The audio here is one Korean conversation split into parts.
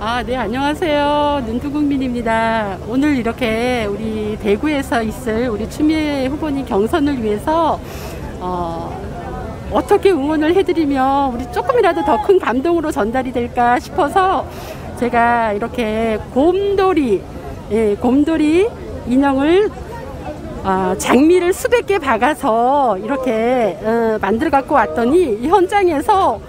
아, 네, 안녕하세요. 눈두국민입니다. 오늘 이렇게 우리 대구에서 있을 우리 추미애 후보님 경선을 위해서, 어, 어떻게 응원을 해드리면 우리 조금이라도 더 큰 감동으로 전달이 될까 싶어서 제가 이렇게 곰돌이, 예, 곰돌이 인형을 아, 장미를 수백 개 박아서 이렇게 어, 만들어 갖고 왔더니 이 현장에서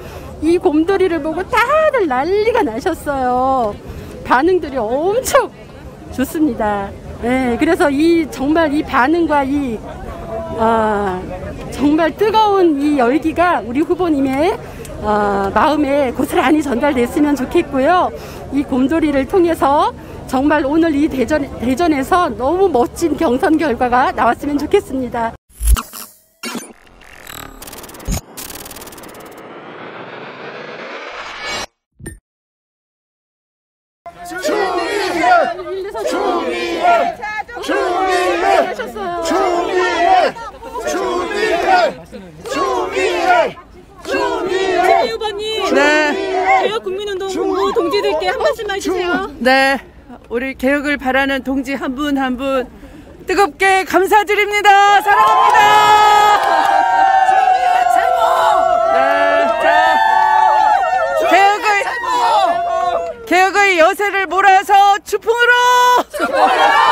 이 곰돌이를 보고 다들 난리가 나셨어요. 반응들이 엄청 좋습니다. 예, 그래서 이 정말 이 반응과 이 아, 정말 뜨거운 이 열기가 우리 후보님의 어, 마음에 고스란히 전달됐으면 좋겠고요. 이 곰돌이를 통해서 정말 오늘 이 대전, 대전에서 너무 멋진 경선 결과가 나왔으면 좋겠습니다. 추미애 추미애 추미애 하셨어요. 추미애 추미애 추미애 추미애 후보님, 네, 개혁 국민운동 공부 동지들께 한 말씀 해주세요. 네. 우리 개혁을 바라는 동지 한 분 한 분. 뜨겁게 감사드립니다. 사랑합니다. 네, 자, 개혁의 개혁의 여세를 몰아서 추풍으로! 개혁을